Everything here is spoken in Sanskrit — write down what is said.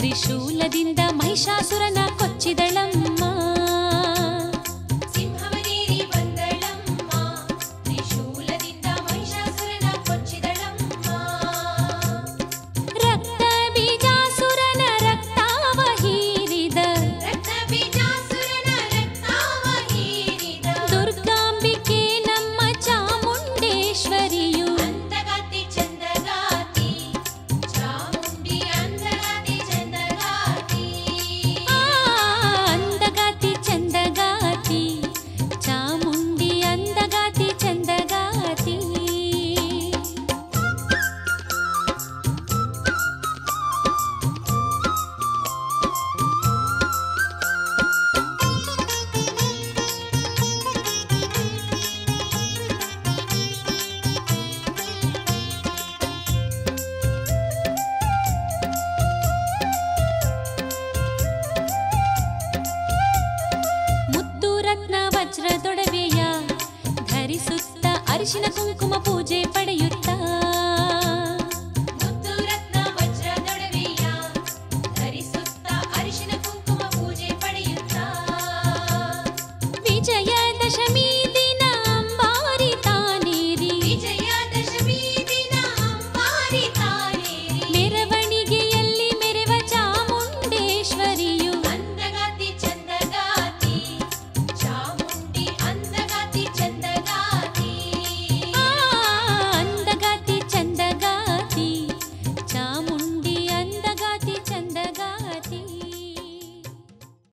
ತ್ರಿಶೂಲದಿಂದ ಮಹಿಷಾಸುರನ ಅರಿಶಿನ ಕುಂಕುಮ ಪೂಜೆ